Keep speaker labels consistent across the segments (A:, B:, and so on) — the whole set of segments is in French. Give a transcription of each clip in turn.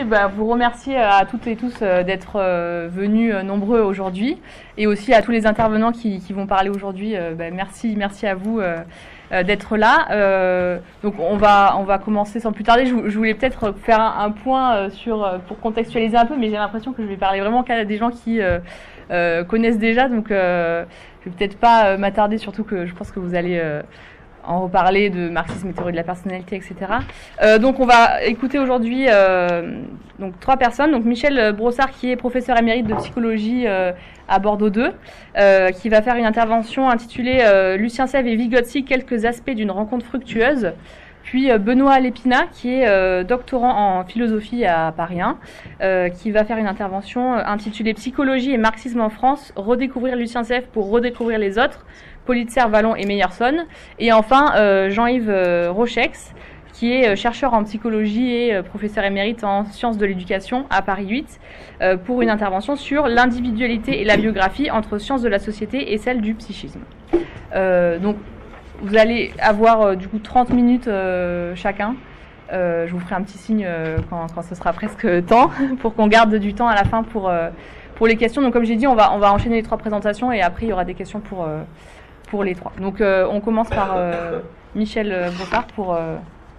A: aussi bah, vous remercier à toutes et tous d'être venus nombreux aujourd'hui et aussi à tous les intervenants qui, vont parler aujourd'hui. Bah, merci, merci à vous d'être là. donc on va, on va commencer sans plus tarder. Je, voulais peut-être faire un, point sur, pour contextualiser un peu, mais j'ai l'impression que je vais parler vraiment qu'à des gens qui connaissent déjà. Donc je vais peut-être pas m'attarder, surtout que je pense que vous allez en reparler de marxisme et théorie de la personnalité, etc. Euh, donc on va écouter aujourd'hui euh, donc trois personnes. Donc Michel Brossard qui est professeur émérite de psychologie euh, à Bordeaux 2, qui va faire une intervention intitulée Lucien Sèvres et Vygotsky, quelques aspects d'une rencontre fructueuse. Puis Benoît Lépina, qui est doctorant en philosophie à Paris 1, qui va faire une intervention intitulée Psychologie et marxisme en France, redécouvrir Lucien Sèvres pour redécouvrir les autres, Politzer, Vallon et Meyerson. Et enfin, euh, Jean-Yves euh, Rochex, qui est euh, chercheur en psychologie et professeur émérite en sciences de l'éducation à Paris 8, pour une intervention sur l'individualité et la biographie entre sciences de la société et celle du psychisme. donc, vous allez avoir du coup 30 minutes chacun. je vous ferai un petit signe quand, ce sera presque temps pour qu'on garde du temps à la fin pour, pour les questions. Donc, comme j'ai dit, on va, on va enchaîner les trois présentations et après, il y aura des questions pour, les trois. Donc euh, on commence par euh, Michel Bocard pour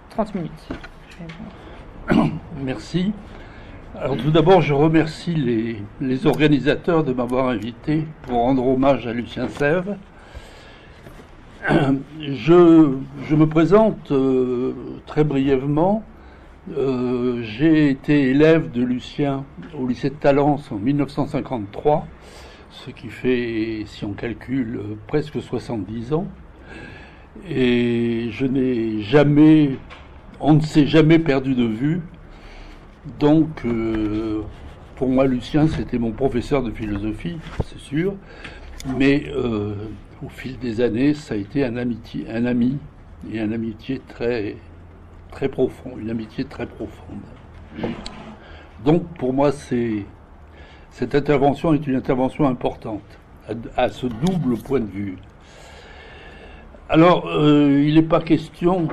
A: 30 euh, minutes.
B: Merci. Alors tout d'abord, je remercie les, les organisateurs de m'avoir invité pour rendre hommage à Lucien Sèvres. Je, je me présente très brièvement. J'ai été élève de Lucien au lycée de Talence en 1953 ce qui fait, si on calcule, presque 70 ans. Et je n'ai jamais, on ne s'est jamais perdu de vue. Donc, euh, pour moi, Lucien, c'était mon professeur de philosophie, c'est sûr. Mais euh, au fil des années, ça a été un, amitié, un ami et un amitié très, très une amitié très profonde. Donc, pour moi, c'est cette intervention est une intervention importante, à, ce double point de vue. Alors, euh, il n'est pas question,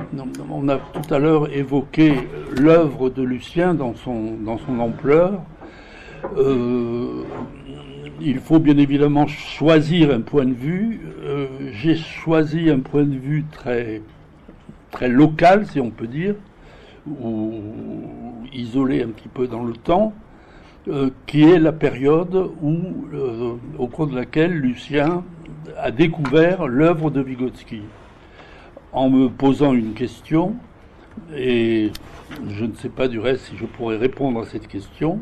B: on a tout à l'heure évoqué l'œuvre de Lucien dans son, dans son ampleur. Euh, il faut bien évidemment choisir un point de vue. Euh, j'ai choisi un point de vue très, très local, si on peut dire, ou isolé un petit peu dans le temps. Euh, qui est la période où, euh, au cours de laquelle Lucien a découvert l'œuvre de Vygotsky. En me posant une question, et je ne sais pas du reste si je pourrais répondre à cette question,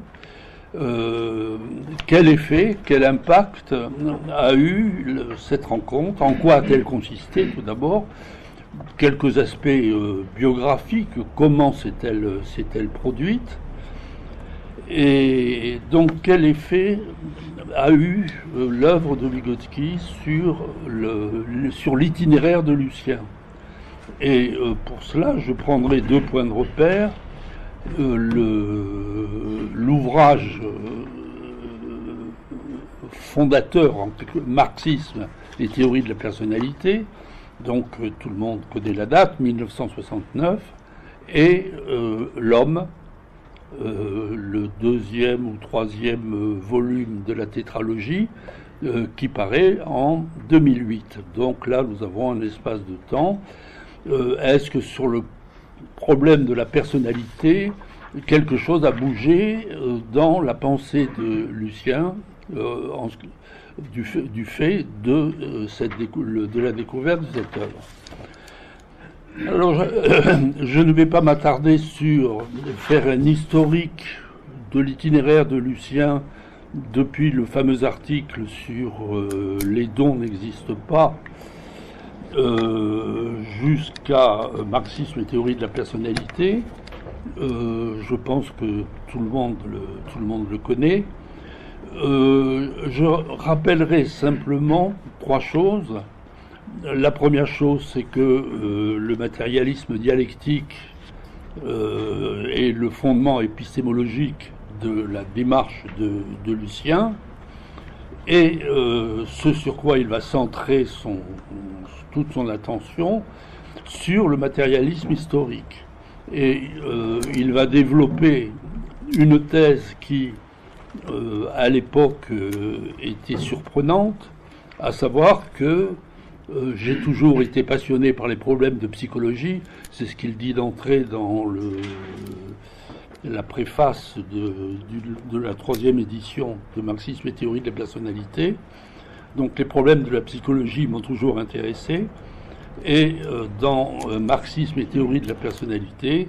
B: euh, quel effet, quel impact a eu cette rencontre En quoi a-t-elle consisté tout d'abord? Quelques aspects biographiques, comment s'est-elle produite? Et donc, quel effet a eu euh, l'œuvre de Vygotsky sur, sur l'itinéraire de Lucien? Et euh, pour cela, je prendrai deux points de repère. Euh, l'ouvrage fondateur en marxisme, les théories de la personnalité, donc tout le monde connaît la date, 1969, et l'homme euh, le deuxième ou troisième euh, volume de la tétralogie euh, qui paraît en 2008. Donc là, nous avons un espace de temps. Est-ce que sur le problème de la personnalité, quelque chose a bougé dans la pensée de Lucien du, fait, de, de la découverte de cette œuvre? Alors, je, ne vais pas m'attarder sur faire un historique de l'itinéraire de Lucien depuis le fameux article sur euh, les dons n'existent pas euh, jusqu'à marxisme et théorie de la personnalité. Euh, je pense que tout le monde le, tout le, monde le connaît. je rappellerai simplement trois choses. La première chose, c'est que euh, le matérialisme dialectique euh, est le fondement épistémologique de la démarche de, Lucien, et euh, ce sur quoi il va centrer toute son attention sur le matérialisme historique. Et il va développer une thèse qui, à l'époque, était surprenante, à savoir que j'ai toujours été passionné par les problèmes de psychologie, c'est ce qu'il dit d'entrée dans le, la préface de, la troisième édition de Marxisme et théorie de la personnalité. Donc les problèmes de la psychologie m'ont toujours intéressé. Et euh, dans euh, Marxisme et théorie de la personnalité,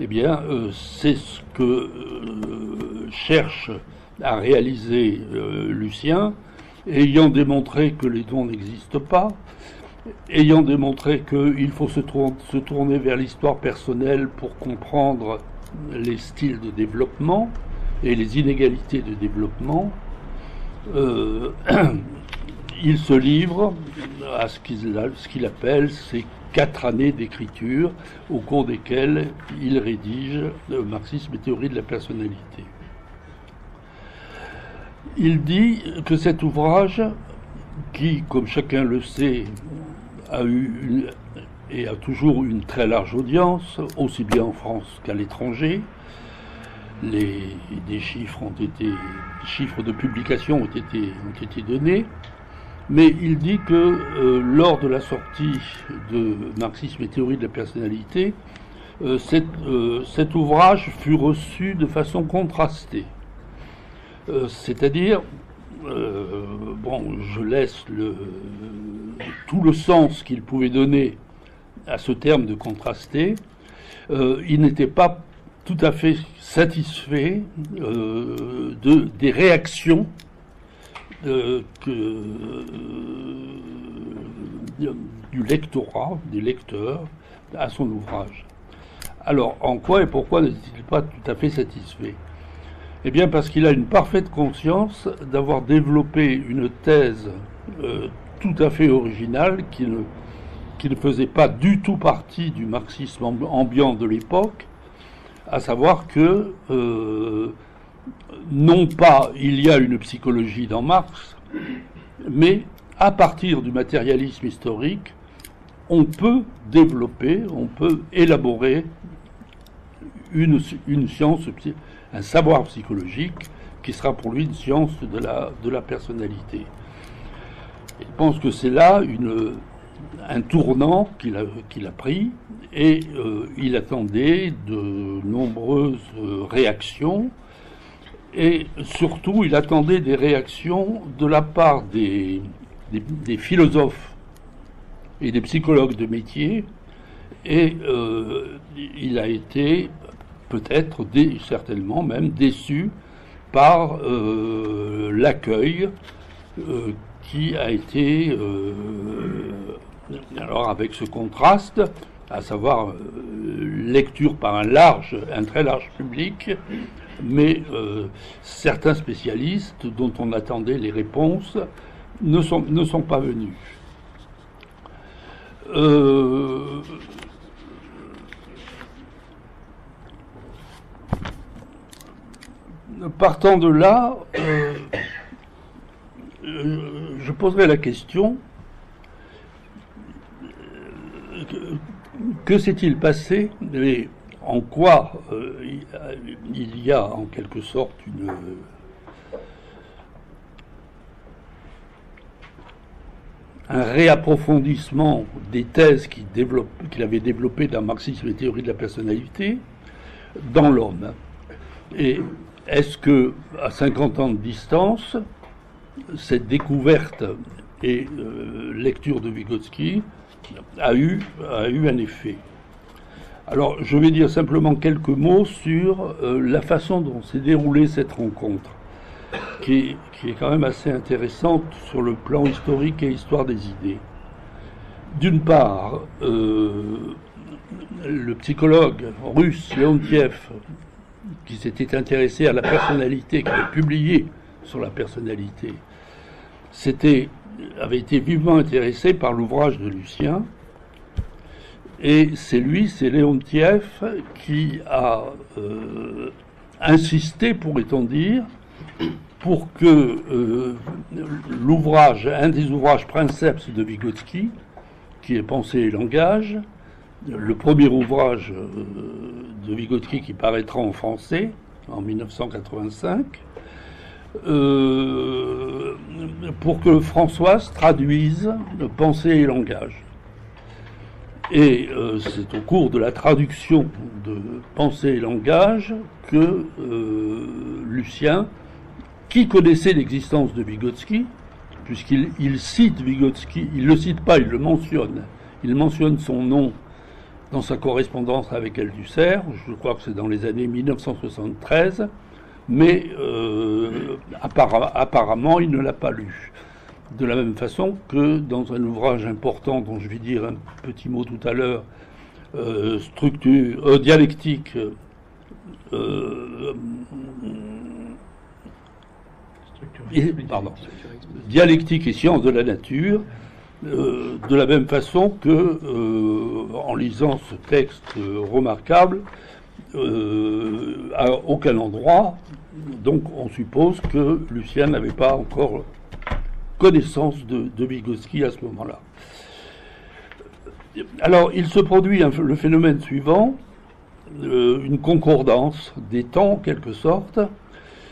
B: eh bien, euh, c'est ce que cherche à réaliser Lucien, ayant démontré que les dons n'existent pas, ayant démontré qu'il faut se, tourner vers l'histoire personnelle pour comprendre les styles de développement et les inégalités de développement, euh, il se livre à ce qu'il appelle ses quatre années d'écriture, au cours desquelles il rédige le marxisme et théorie de la personnalité. Il dit que cet ouvrage, qui, comme chacun le sait, a eu et a toujours une très large audience, aussi bien en France qu'à l'étranger. Les, des chiffres ont été, chiffres de publication ont été, ont été donnés, mais il dit que euh, lors de la sortie de Marxisme et théorie de la personnalité, euh, euh, cet ouvrage fut reçu de façon contrastée. C'est-à-dire, bon, je laisse tout le sens qu'il pouvait donner à ce terme de contrasté, euh, il n'était pas tout à fait satisfait euh, de, des réactions euh, du lectorat, des lecteurs, à son ouvrage. Alors, en quoi et pourquoi n'est-il pas tout à fait satisfait? Eh bien, parce qu'il a une parfaite conscience d'avoir développé une thèse tout à fait originale qui ne qui ne faisait pas du tout partie du marxisme ambiant de l'époque, à savoir que euh, non pas il y a une psychologie dans Marx, mais à partir du matérialisme historique, on peut développer, on peut élaborer une, une science, un savoir psychologique qui sera pour lui une science de la, de la personnalité. Il pense que c'est là une, un tournant qu'il a, qu'il a, pris et euh, il attendait de nombreuses réactions et surtout il attendait des réactions de la part des, des, philosophes et des psychologues de métier et euh, il a été peut-être certainement même déçu par euh, l'accueil qui a été alors avec ce contraste, à savoir euh, lecture par un large, un très large public, mais euh, certains spécialistes dont on attendait les réponses ne sont, ne sont pas venus. Partant de là, je poserai la question que s'est-il passé et en quoi euh, il y a en quelque sorte un réapprofondissement des thèses qu'il avait développées dans Marxisme et théorie de la personnalité dans l'homme. Et est-ce que, à 50 ans de distance, cette découverte et euh, lecture de Vygotsky a eu, un effet? Alors, je vais dire simplement quelques mots sur euh, la façon dont s'est déroulée cette rencontre, qui est, qui est, quand même assez intéressante sur le plan historique et histoire des idées. D'une part, euh, le psychologue russe Leontiev, qui s'était intéressé à la personnalité, qui avait publié sur la personnalité, c'était avait été vivement intéressé par l'ouvrage de Lucien. Et c'est lui, c'est Léontiev, qui a euh, insisté, pourrait-on dire, pour que euh, l'ouvrage, un des ouvrages princeps de Vygotsky, qui est Pensée et langage, le premier ouvrage euh, de Vygotsky qui paraîtra en français, en 1985, euh, pour que Françoise traduise pensée et langage. Et euh, c'est au cours de la traduction de pensée et langage que Lucien, qui connaissait l'existence de Vygotsky, puisqu'il cite Vygotsky, il ne le cite pas, il le mentionne, il mentionne son nom dans sa correspondance avec Althusser, je crois que c'est dans les années 1973, mais euh, apparemment il ne l'a pas lu. De la même façon que dans un ouvrage important dont je vais dire un petit mot tout à l'heure, euh, structure euh, dialectique, et, pardon, dialectique et sciences de la nature, de la même façon que, en lisant ce texte remarquable, à aucun endroit, donc on suppose que Lucien n'avait pas encore connaissance de, de Vygotsky à ce moment-là. Alors, il se produit le phénomène suivant, euh, une concordance des temps en quelque sorte.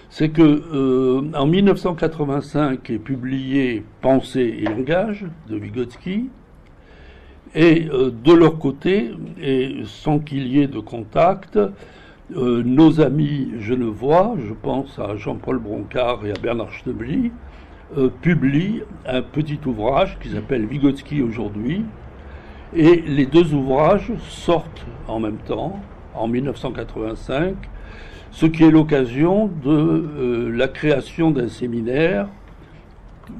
B: C'est que euh, en 1985 est publié Pensée et langage de Vygotsky, et euh, de leur côté, et sans qu'il y ait de contact, nos amis genevois, je pense à Jean-Paul Broncard et à Bernard Schnebly, euh, publie un petit ouvrage qui s'appelle Vygotsky aujourd'hui. Et les deux ouvrages sortent en même temps, en 1985, ce qui est l'occasion de euh, la création d'un séminaire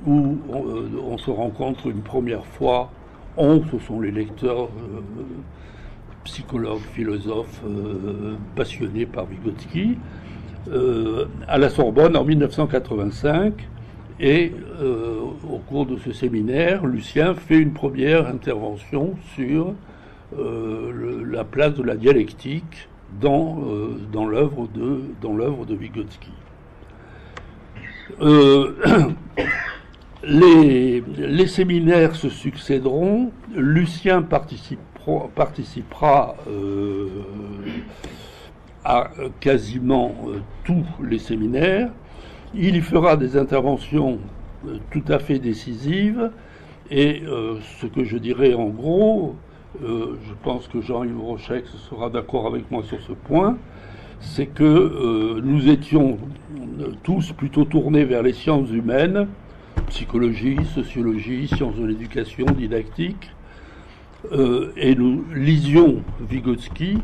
B: où euh, on, se rencontre une première fois. On, ce sont les lecteurs, psychologues, philosophes passionnés par Vygotsky, à la Sorbonne en 1985 et euh, au cours de ce séminaire, Lucien fait une première intervention sur euh, la place de la dialectique dans, euh, dans l'œuvre de, dans l'œuvre de Vygotsky. Les, les, séminaires se succéderont. Lucien participera, participera à quasiment tous les séminaires. Il y fera des interventions euh, tout à fait décisives et euh, ce que je dirais en gros, euh, je pense que Jean-Yves Rochec sera d'accord avec moi sur ce point, c'est que nous étions tous plutôt tournés vers les sciences humaines, psychologie, sociologie, sciences de l'éducation, didactique, et nous lisions Vygotsky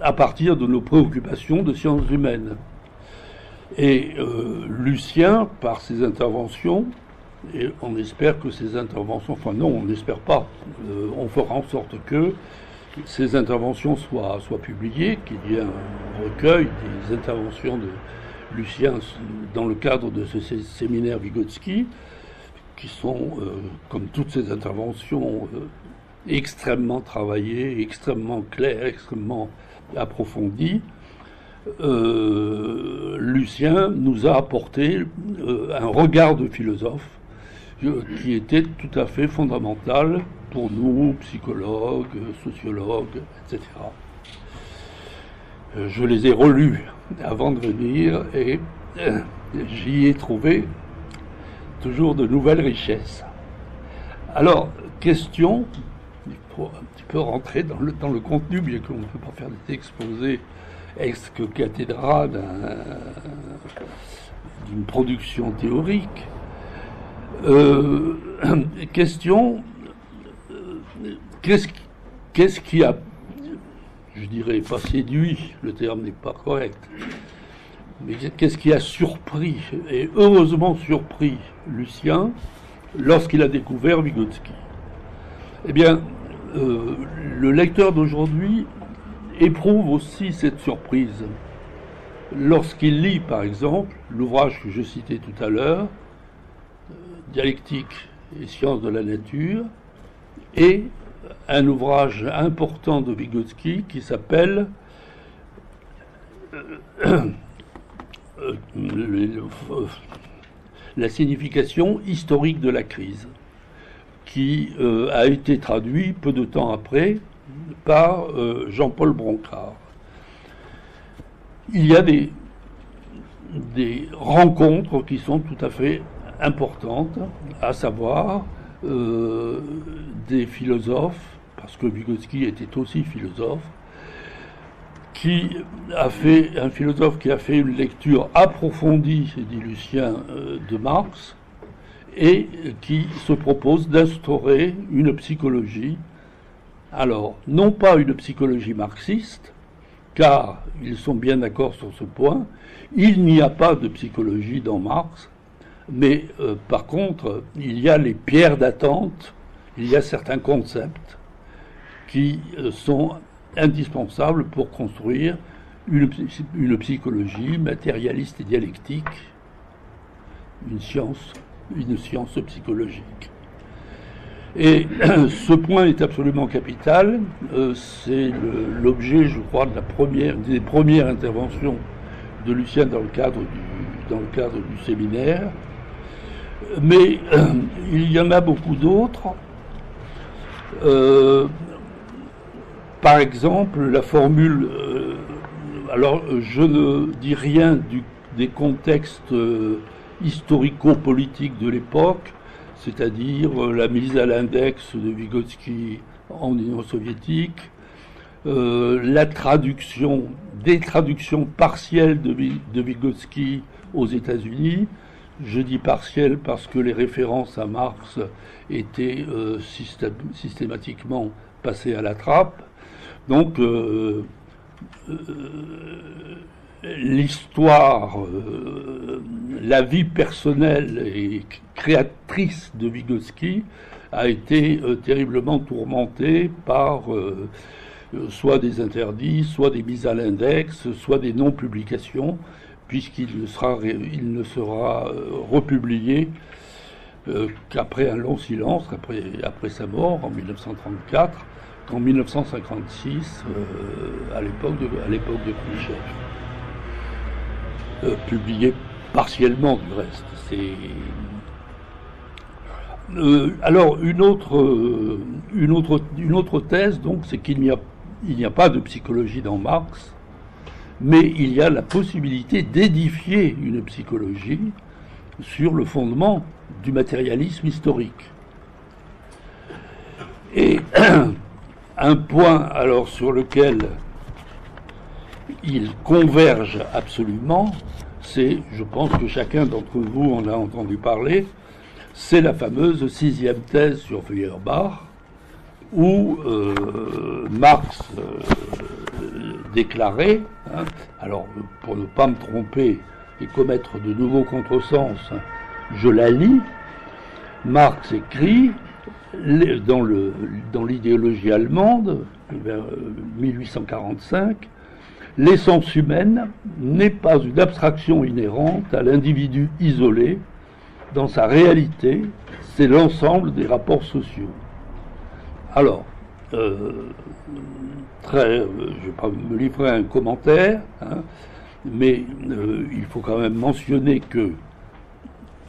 B: à partir de nos préoccupations de sciences humaines. Et euh, Lucien, par ses interventions, et on espère que ces interventions, enfin non, on n'espère pas, euh, on fera en sorte que ces interventions soient, publiées, qu'il y ait un recueil des interventions de Lucien dans le cadre de ce séminaire Vygotsky, qui sont, euh, comme toutes ces interventions, extrêmement travaillées, extrêmement claires, extrêmement approfondies. Euh, Lucien nous a apporté euh, un regard de philosophe euh, qui était tout à fait fondamental pour nous, psychologues, sociologues, etc. Je les ai relus avant de venir et j'y ai trouvé toujours de nouvelles richesses. Alors, question, il faut un petit peu rentrer dans le, dans le contenu, bien qu'on ne peut pas faire des exposés ex-cathédra d'une production théorique. Euh, question, qu'est-ce qu'est-ce qui a, je dirais pas séduit, le terme n'est pas correct, mais qu'est-ce qui a surpris, et heureusement surpris, Lucien lorsqu'il a découvert Vygotsky? Eh bien, euh, le lecteur d'aujourd'hui éprouve aussi cette surprise. Lorsqu'il lit, par exemple, l'ouvrage que je citais tout à l'heure, Dialectique et sciences de la nature, et un ouvrage important de Vygotsky qui s'appelle euh, La signification historique de la crise, qui euh, a été traduit peu de temps après par euh, Jean-Paul Broncard. Il y a des des rencontres qui sont tout à fait importantes, à savoir euh, des philosophes, parce que Vygotsky était aussi philosophe, qui a fait, un philosophe qui a fait une lecture approfondie, dit Lucien, euh, de Marx, et qui se propose d'instaurer une psychologie, alors non pas une psychologie marxiste, car ils sont bien d'accord sur ce point, il n'y a pas de psychologie dans Marx, mais euh, par contre, il y a les pierres d'attente, il y a certains concepts qui euh, sont indispensables pour construire une, psychologie matérialiste et dialectique, une science, une science psychologique. Et ce point est absolument capital. Euh, c'est l'objet, je crois, de la première, des premières interventions de Lucien dans le cadre du, dans le cadre du séminaire. Mais euh, il y en a beaucoup d'autres. Euh, par exemple, la formule. alors, je ne dis rien des contextes historico-politiques de l'époque c'est-à-dire euh, la mise à l'index de Vygotsky en Union soviétique, euh, la traduction, des traductions partielles de, de Vygotsky aux États-Unis. Je dis partielles parce que les références à Marx étaient euh, systématiquement passées à la trappe. Donc, l'histoire, euh, la vie personnelle et créatrice de Vygotsky a été euh, terriblement tourmentée par euh, soit des interdits, soit des mises à l'index, soit des non-publications, puisqu'il ne sera, il ne sera republié qu'après un long silence, après, sa mort en 1934, qu'en 1956, à l'époque de, à de. Euh, publié partiellement du reste. Euh, alors une autre, euh, une, autre, une autre thèse, donc, c'est qu'il n'y a, n'y a pas de psychologie dans Marx, mais il y a la possibilité d'édifier une psychologie sur le fondement du matérialisme historique. Et un point alors sur lequel ils convergent absolument, c'est, je pense que chacun d'entre vous en a entendu parler, c'est la fameuse sixième thèse sur Feuerbach, où euh, Marx euh, déclarait, hein, alors pour ne pas me tromper et commettre de nouveaux contresens, je la lis, Marx écrit dans l'idéologie allemande, 1845, L'essence humaine n'est pas une abstraction inhérente à l'individu isolé. Dans sa réalité, c'est l'ensemble des rapports sociaux. Alors, euh, très, je ne vais pas me livrer un commentaire, hein, mais euh, il faut quand même mentionner que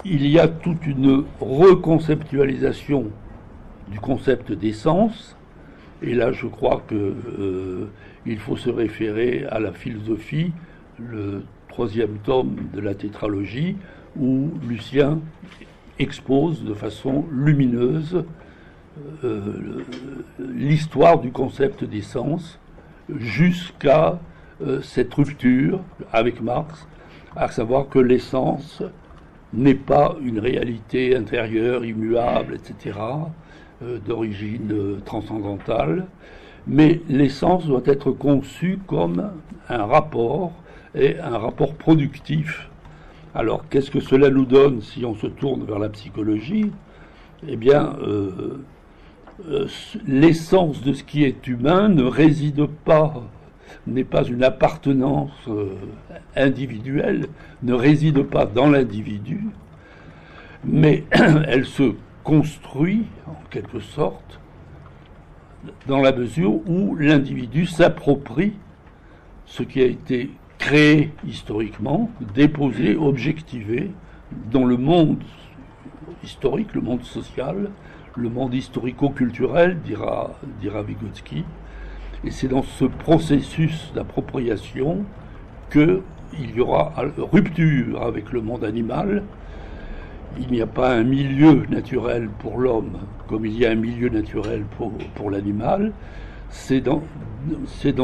B: il y a toute une reconceptualisation du concept d'essence, et là je crois que euh, il faut se référer à la philosophie, le troisième tome de la tétralogie, où Lucien expose de façon lumineuse euh, l'histoire du concept d'essence jusqu'à euh, cette rupture avec Marx, à savoir que l'essence n'est pas une réalité intérieure, immuable, etc., euh, d'origine transcendantale, mais l'essence doit être conçue comme un rapport et un rapport productif. Alors qu'est-ce que cela nous donne si on se tourne vers la psychologie? Eh bien, l'essence de ce qui est humain ne réside pas, n'est pas une appartenance euh, individuelle, ne réside pas dans l'individu, mais elle se construit en quelque sorte dans la mesure où l'individu s'approprie ce qui a été créé historiquement, déposé, objectivé dans le monde historique, le monde social, le monde historico-culturel, dira, dira Vygotsky. Et c'est dans ce processus d'appropriation que il y aura rupture avec le monde animal. Il n'y a pas un milieu naturel pour l'homme comme il y a un milieu naturel pour, l'animal. C'est dans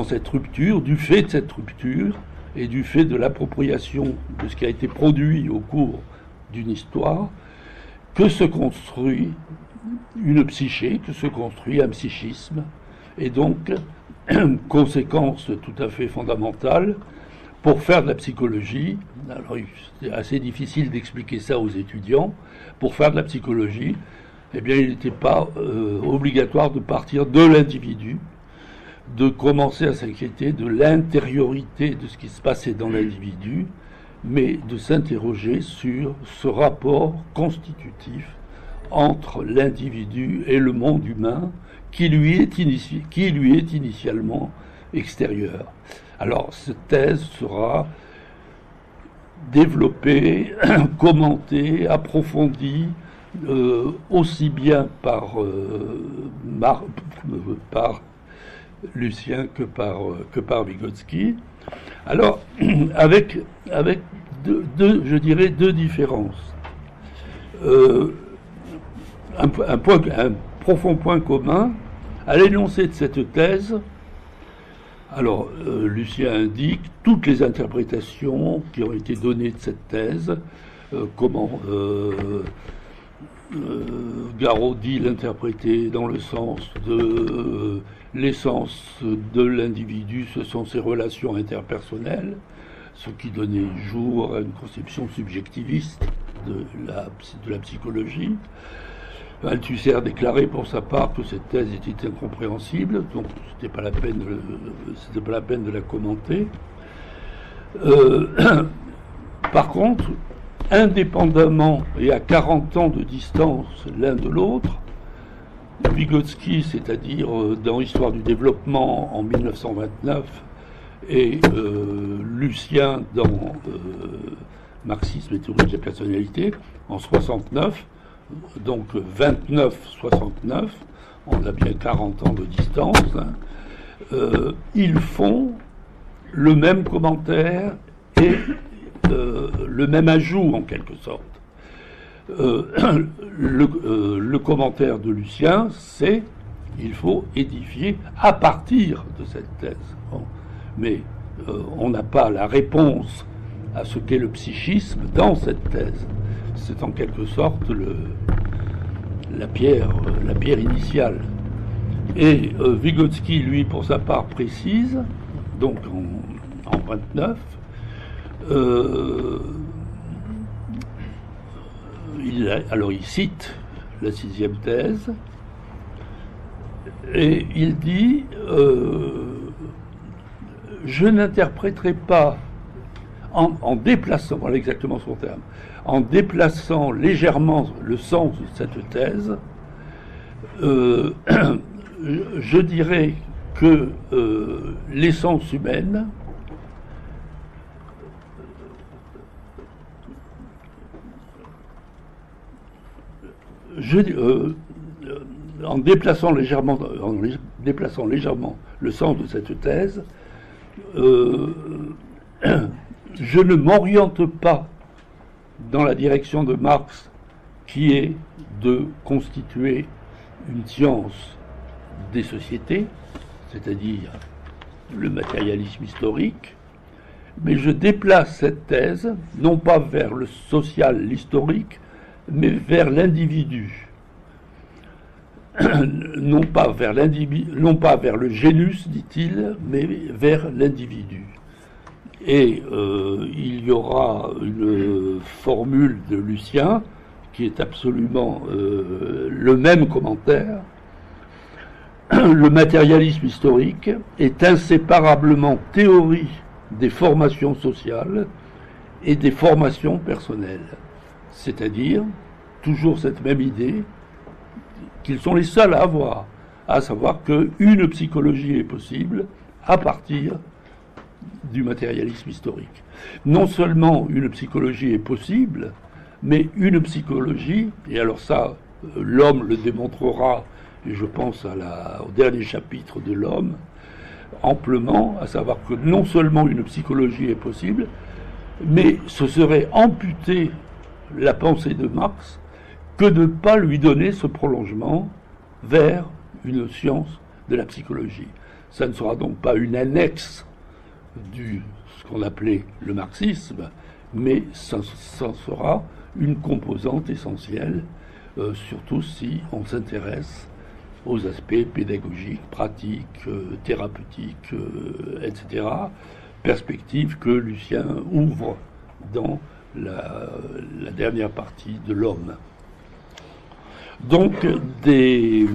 B: cette rupture, du fait de cette rupture et du fait de l'appropriation de ce qui a été produit au cours d'une histoire, que se construit une psyché, que se construit un psychisme, et donc conséquence tout à fait fondamentale pour faire de la psychologie. Alors c'est assez difficile d'expliquer ça aux étudiants. Pour faire de la psychologie, eh bien, il n'était pas euh, obligatoire de partir de l'individu, de commencer à s'inquiéter de l'intériorité de ce qui se passait dans l'individu, mais de s'interroger sur ce rapport constitutif entre l'individu et le monde humain qui lui est, qui lui est initialement extérieur. Alors cette thèse sera développée, commentée, approfondie, euh, aussi bien par, euh, par Lucien que par, que par Vygotsky. Alors, avec, avec deux, je dirais deux différences. Euh, un, point, un profond point commun à l'énoncé de cette thèse. Alors, euh, Lucien indique toutes les interprétations qui ont été données de cette thèse, euh, comment Garot dit l'interpréter dans le sens de l'essence de l'individu, ce sont ses relations interpersonnelles, ce qui donnait jour à une conception subjectiviste de la, de la psychologie. Althusser a déclaré pour sa part que cette thèse était incompréhensible, donc c'était pas pas la peine de la commenter. Euh, par contre, indépendamment et à 40 ans de distance l'un de l'autre, Vygotsky, c'est-à-dire euh, dans Histoire du développement en 1929, et euh, Lucien dans Marxisme et théorie de la personnalité en 69, donc 29-69, on a bien 40 ans de distance, hein, ils font le même commentaire et le même ajout en quelque sorte. Euh, euh, le, commentaire de Lucien, c'est il faut édifier à partir de cette thèse. Mais euh, on n'a pas la réponse à ce qu'est le psychisme dans cette thèse. C'est en quelque sorte le, la, pierre, la pierre initiale. Et Vygotsky, lui, pour sa part, précise, donc en, en 29, alors il cite la sixième thèse, et il dit euh, Je n'interpréterai pas, en, déplaçant, voilà exactement son terme, en déplaçant légèrement le sens de cette thèse, euh, je dirais que euh, l'essence humaine euh, en, déplaçant légèrement, en déplaçant légèrement le sens de cette thèse, je ne m'oriente pas dans la direction de Marx qui est de constituer une science des sociétés, c'est-à-dire le matérialisme historique, mais je déplace cette thèse non pas vers le social, l'historique, mais vers l'individu. non pas vers le génus, dit-il, mais vers l'individu. Et euh, il y aura une formule de Lucien qui est absolument euh, le même commentaire. Le matérialisme historique est inséparablement théorie des formations sociales et des formations personnelles c'est-à-dire toujours cette même idée qu'ils sont les seuls à avoir, à savoir qu'une psychologie est possible à partir du matérialisme historique. Non seulement une psychologie est possible, mais une psychologie, et alors ça, l'homme le démontrera, et je pense au dernier chapitre de l'homme, amplement, à savoir que non seulement une psychologie est possible, Mais ce serait amputer la pensée de Marx que de ne pas lui donner ce prolongement vers une science de la psychologie. Ça ne sera donc pas une annexe du ce qu'on appelait le marxisme, mais ça, sera une composante essentielle, euh, surtout si on s'intéresse aux aspects pédagogiques, pratiques, euh, thérapeutiques, euh, etc., perspective que Lucien ouvre dans la, dernière partie de l'homme. Donc des,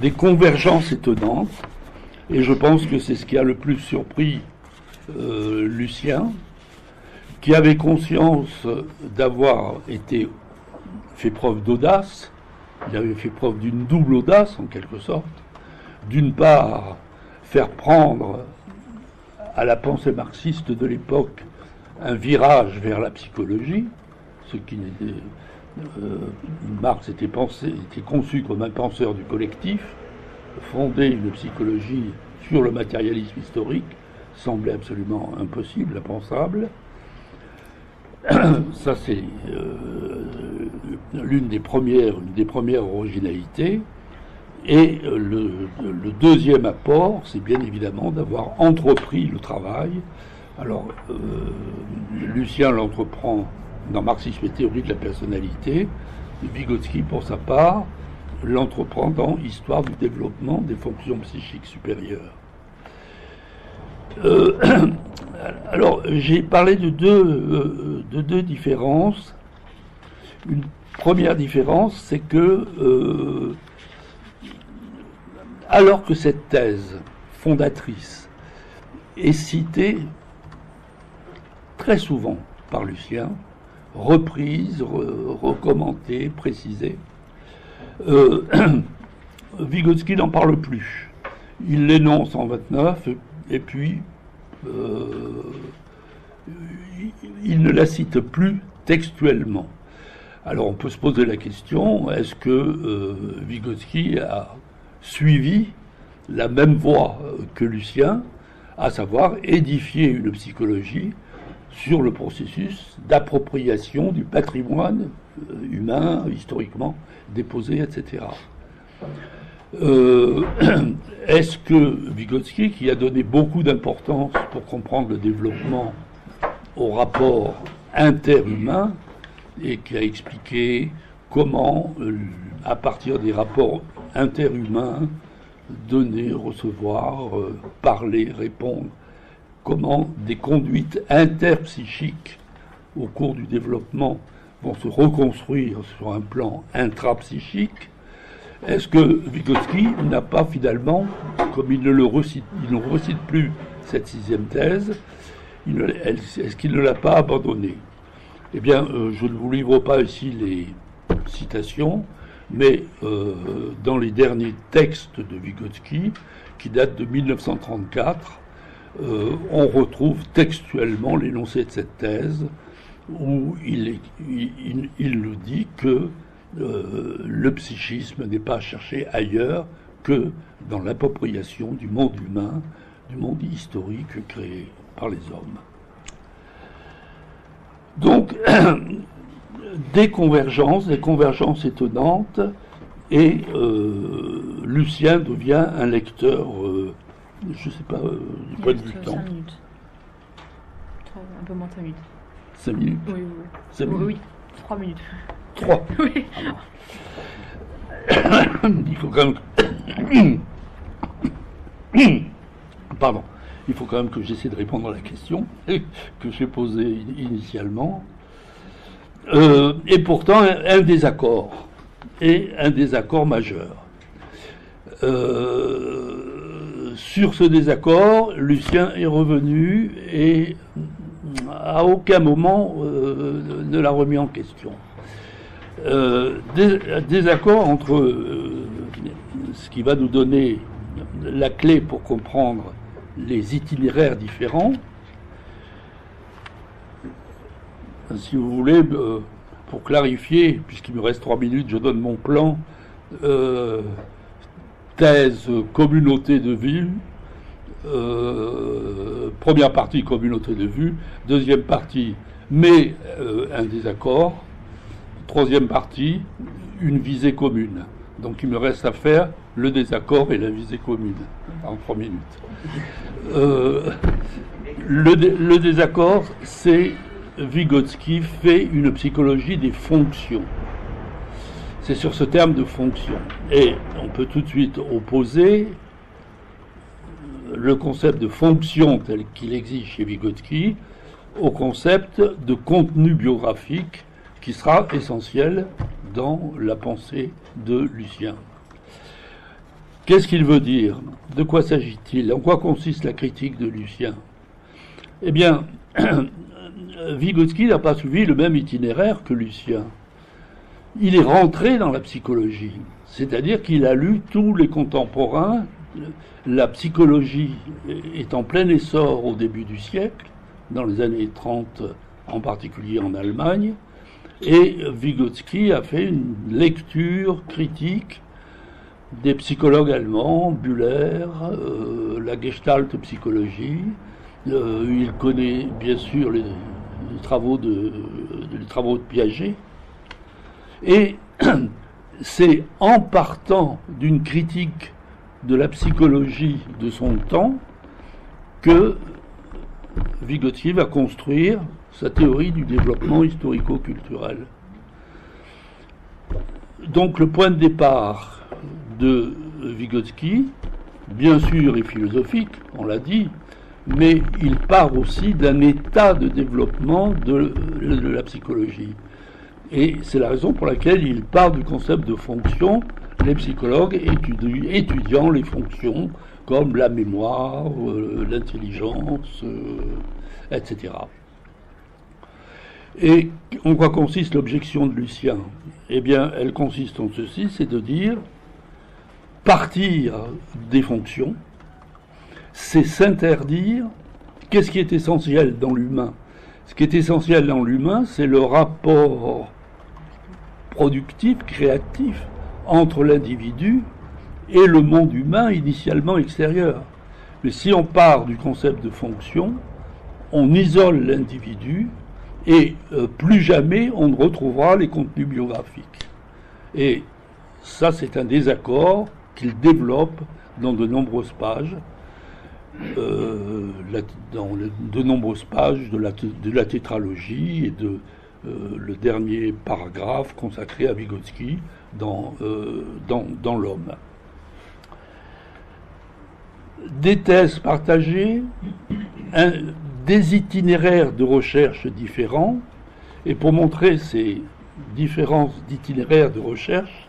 B: des convergences étonnantes, et je pense que c'est ce qui a le plus surpris euh, Lucien, qui avait conscience d'avoir été fait preuve d'audace, il avait fait preuve d'une double audace en quelque sorte, d'une part faire prendre à la pensée marxiste de l'époque un virage vers la psychologie, ce qui n'était euh, Marx était, pensé, était conçu comme un penseur du collectif, fonder une psychologie sur le matérialisme historique semblait absolument impossible, impensable. Ça, c'est euh, l'une des premières, des premières originalités. Et euh, le, deuxième apport, c'est bien évidemment d'avoir entrepris le travail. Alors, euh, Lucien l'entreprend dans Marxisme et théorie de la personnalité. Vygotsky, pour sa part, l'entreprend dans Histoire du développement des fonctions psychiques supérieures. Euh, alors, j'ai parlé de deux, de deux différences. Une première différence, c'est que alors que cette thèse fondatrice est citée très souvent par Lucien, reprise, recommentée, précisée, euh, Vygotsky n'en parle plus. Il l'énonce en 29 et puis euh, il ne la cite plus textuellement. Alors on peut se poser la question, est-ce que euh, Vygotsky a suivi la même voie que Lucien, à savoir édifier une psychologie sur le processus d'appropriation du patrimoine euh, humain, historiquement déposé, etc. Euh, est-ce que Vygotsky, qui a donné beaucoup d'importance pour comprendre le développement au rapport interhumain et qui a expliqué comment, euh, à partir des rapports interhumain, donner, recevoir, parler, répondre, comment des conduites interpsychiques au cours du développement vont se reconstruire sur un plan intrapsychique, est-ce que Vygotsky n'a pas finalement, comme il ne le recite, plus cette sixième thèse, est-ce qu'il ne l'a pas abandonnée? Eh bien, euh, je ne vous livre pas ici les citations, mais euh, dans les derniers textes de Vygotsky, qui datent de 1934, euh, on retrouve textuellement l'énoncé de cette thèse, où il, nous dit que euh, le psychisme n'est pas cherché ailleurs que dans l'appropriation du monde humain, du monde historique créé par les hommes. Donc, des convergences, des convergences étonnantes, et euh, Lucien devient un lecteur, je ne sais pas, euh, du point de vue temps. 5 minutes.
A: Un peu moins de 5 minutes.
B: 5 minutes
A: Oui, oui, oui. 5 minutes. oui, 3 minutes.
B: 3
A: Oui.
B: Il faut quand même. Pardon. Il faut quand même que j'essaie de répondre à la question que j'ai posée initialement. Euh, et pourtant un, désaccord, et un désaccord majeur. Euh, sur ce désaccord, Lucien est revenu et à aucun moment euh, ne l'a remis en question. désaccord entre ce qui va nous donner la clé pour comprendre les itinéraires différents, si vous voulez, euh, pour clarifier, puisqu'il me reste trois minutes, je donne mon plan. Thèse communauté de vie, euh, première partie, communauté de vue. Deuxième partie, mais euh, un désaccord. Troisième partie, une visée commune. Donc il me reste à faire le désaccord et la visée commune en trois minutes. Euh, le, le, désaccord, c'est Vygotsky fait une psychologie des fonctions. C'est sur ce terme de fonction. Et on peut tout de suite opposer le concept de fonction tel qu'il existe chez Vygotsky au concept de contenu biographique qui sera essentiel dans la pensée de Lucien. Qu'est-ce qu'il veut dire? De quoi s'agit-il? En quoi consiste la critique de Lucien? Eh bien, Vygotsky n'a pas suivi le même itinéraire que Lucien. Il est rentré dans la psychologie, c'est-à-dire qu'il a lu tous les contemporains. La psychologie est en plein essor au début du siècle, dans les années 30 en particulier en Allemagne, et Vygotsky a fait une lecture critique des psychologues allemands, Buller, euh, la Gestalt psychologie. Euh, il connaît bien sûr les, travaux de, les travaux de Piaget. Et c'est en partant d'une critique de la psychologie de son temps que Vygotsky va construire sa théorie du développement historico-culturel. Donc le point de départ de Vygotsky, bien sûr, est philosophique, on l'a dit, mais il part aussi d'un état de développement de, la psychologie. Et c'est la raison pour laquelle il part du concept de fonction, les psychologues étudiant les fonctions comme la mémoire, euh, l'intelligence, euh, etc. Et en quoi consiste l'objection de Lucien? Eh bien, elle consiste en ceci, c'est de dire partir des fonctions, c'est s'interdire qu'est-ce qui est essentiel dans l'humain. Ce qui est essentiel dans l'humain, c'est le rapport productif, créatif entre l'individu et le monde humain initialement extérieur. Mais si on part du concept de fonction, on isole l'individu et euh, plus jamais on ne retrouvera les contenus biographiques. Et ça, c'est un désaccord qu'il développe dans de nombreuses pages, euh, dans de nombreuses pages de la, de la tétralogie et de le dernier paragraphe consacré à Vygotsky dans, dans, dans l'homme. Des thèses partagées, des itinéraires de recherche différents. Et pour montrer ces différences d'itinéraires de recherche,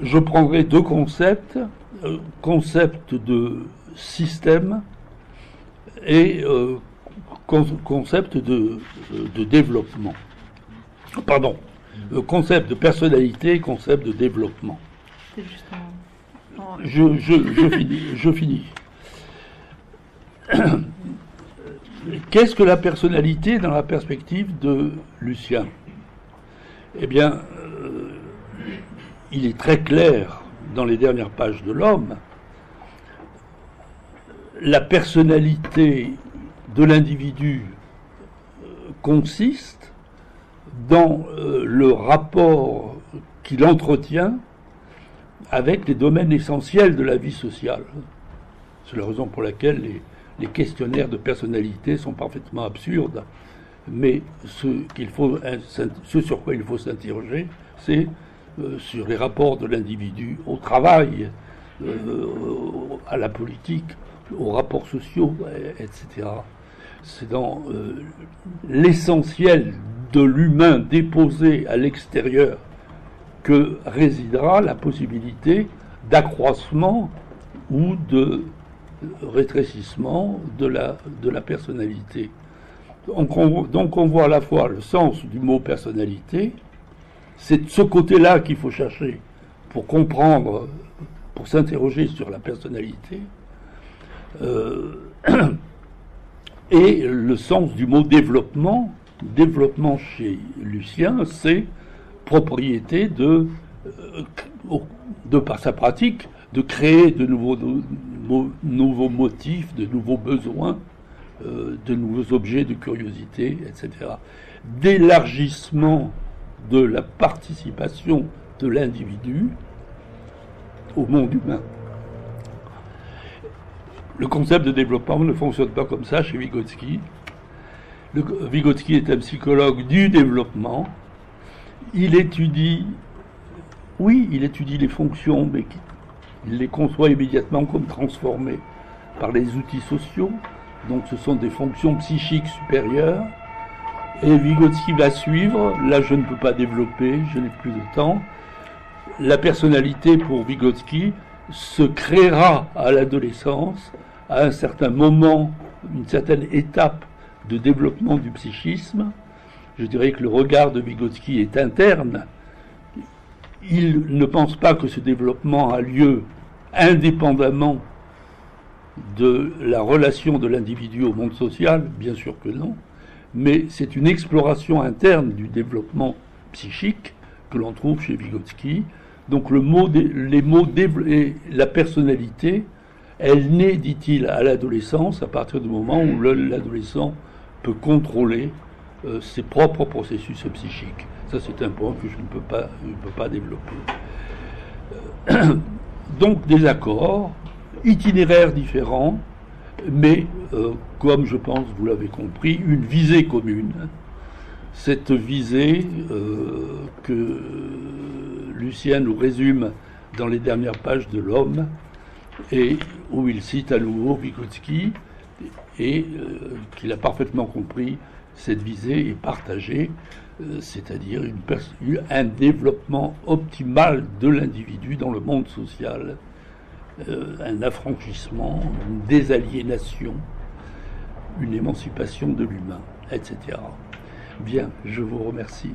B: je prendrai deux concepts, euh, concept de système et euh, concept de, de, développement. Pardon, concept de personnalité et concept de développement. Je, je, je, finis. Je finis. Qu'est-ce que la personnalité dans la perspective de Lucien? Eh bien, euh, il est très clair dans les dernières pages de l'homme, la personnalité de l'individu euh, consiste dans euh, le rapport qu'il entretient avec les domaines essentiels de la vie sociale. C'est la raison pour laquelle les, questionnaires de personnalité sont parfaitement absurdes. Mais ce, sur quoi il faut s'interroger, c'est euh, sur les rapports de l'individu au travail, à la politique, aux rapports sociaux, etc. C'est dans euh, l'essentiel de l'humain déposé à l'extérieur que résidera la possibilité d'accroissement ou de rétrécissement de la, de la personnalité. Donc on, voit à la fois le sens du mot personnalité, c'est de ce côté-là qu'il faut chercher pour comprendre, pour s'interroger sur la personnalité, euh, et le sens du mot développement. Développement chez Lucien, c'est propriété de, euh, de par sa pratique, de créer de nouveaux, motifs, de nouveaux besoins, euh, de nouveaux objets de curiosité, etc. D'élargissement de la participation de l'individu au monde humain. Le concept de développement ne fonctionne pas comme ça chez Vygotsky. Vygotsky est un psychologue du développement. Il étudie, oui, il étudie les fonctions, mais il les conçoit immédiatement comme transformées par les outils sociaux. Donc ce sont des fonctions psychiques supérieures. Et Vygotsky va suivre. Là, je ne peux pas développer, je n'ai plus de temps. La personnalité pour Vygotsky se créera à l'adolescence à un certain moment, une certaine étape de développement du psychisme. Je dirais que le regard de Vygotsky est interne. Il ne pense pas que ce développement a lieu indépendamment de la relation de l'individu au monde social, bien sûr que non, mais c'est une exploration interne du développement psychique que l'on trouve chez Vygotsky. Donc les mots et la personnalité elle naît, dit-il, à l'adolescence, à partir du moment où l'adolescent peut contrôler euh, ses propres processus psychiques. Ça, c'est un point que je ne peux pas, peux pas développer. Euh, donc, des accords, itinéraires différents, mais, euh, comme je pense, vous l'avez compris, une visée commune. Cette visée que Lucien nous résume dans les dernières pages de L'Homme, et où il cite à nouveau Vygotsky et euh, qu'il a parfaitement compris cette visée est partagée, euh, c'est-à-dire un développement optimal de l'individu dans le monde social, euh, un affranchissement, une désaliénation, une émancipation de l'humain, etc. Bien, je vous remercie.